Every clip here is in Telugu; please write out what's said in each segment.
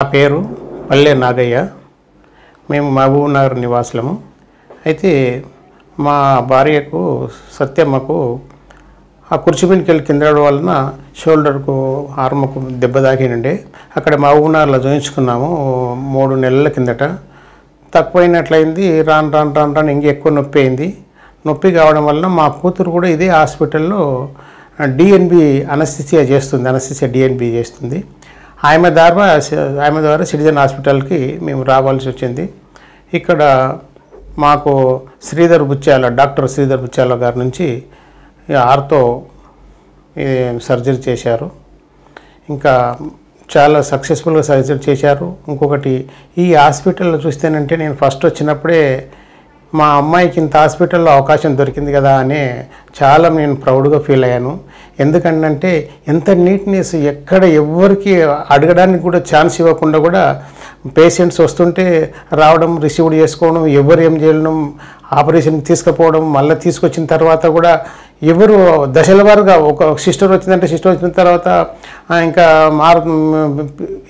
నా పేరు పల్లె నాగయ్య. మేము మహబూబ్ నగర్ నివాసులము. అయితే మా భార్యకు సత్యమ్మకు ఆ కుర్చీ మీదకి వెళ్ళి కింద వలన షోల్డర్కు ఆర్మకు దెబ్బ తాకినండి అక్కడ మహబూబ్ నగర్లో చూయించుకున్నాము మూడు నెలల కిందట. తక్కువైనట్లయింది రాను రాను రాను రాను ఇంకా ఎక్కువ నొప్పి అయింది. నొప్పి కావడం వలన మా కూతురు కూడా ఇదే హాస్పిటల్లో డిఎన్బి అనస్థిసియా చేస్తుంది అనస్థిసియా డిఎన్బి చేస్తుంది. ఆమె ద్వారా ఆమె ద్వారా సిటిజన్ హాస్పిటల్కి మేము రావాల్సి వచ్చింది. ఇక్కడ మాకు శ్రీధర్ బుచ్చాల డాక్టర్ శ్రీధర్ బుచ్చాల గారి నుంచి ఆర్తో సర్జరీ చేశారు. ఇంకా చాలా సక్సెస్ఫుల్గా సర్జరీ చేశారు. ఇంకొకటి ఈ హాస్పిటల్లో చూస్తేనంటే నేను ఫస్ట్ వచ్చినప్పుడే మా అమ్మాయికి ఇంత హాస్పిటల్లో అవకాశం దొరికింది కదా అని చాలా నేను ప్రౌడ్గా ఫీల్ అయ్యాను. ఎందుకంటే ఎంత నీట్నెస్ ఎక్కడ ఎవ్వరికి అడగడానికి కూడా ఛాన్స్ ఇవ్వకుండా కూడా పేషెంట్స్ వస్తుంటే రావడం రిసీవ్ చేసుకోవడం ఎవరు ఏం చేయడం ఆపరేషన్ తీసుకుపోవడం మళ్ళీ తీసుకొచ్చిన తర్వాత కూడా ఎవరు దశల వారుగా ఒక సిస్టర్ వచ్చిందంటే సిస్టర్ వచ్చిన తర్వాత ఇంకా మారు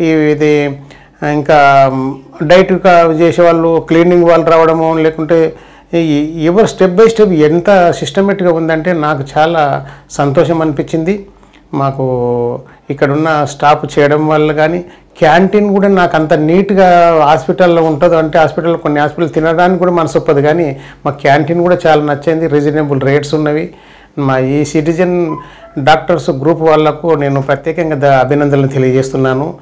ఈ- ఇది ఇంకా డైట్ చేసేవాళ్ళు క్లీనింగ్ వాళ్ళు రావడము లేకుంటే ఎవరు స్టెప్ బై స్టెప్ ఎంత సిస్టమేటిక్గా ఉందంటే నాకు చాలా సంతోషం అనిపించింది. మాకు ఇక్కడున్న స్టాఫ్ చేయడం వల్ల కానీ క్యాంటీన్ కూడా నాకు అంత నీట్గా హాస్పిటల్లో ఉంటుందో అంటే హాస్పిటల్లో కొన్ని హాస్పిటల్ తినడానికి కూడా మనసు ఒప్పదు కానీ మా క్యాంటీన్ కూడా చాలా నచ్చింది. రీజనబుల్ రేట్స్ ఉన్నవి. మా ఈ సిటిజన్ డాక్టర్స్ గ్రూప్ వాళ్ళకు నేను ప్రత్యేకంగా అభినందనలు తెలియజేస్తున్నాను.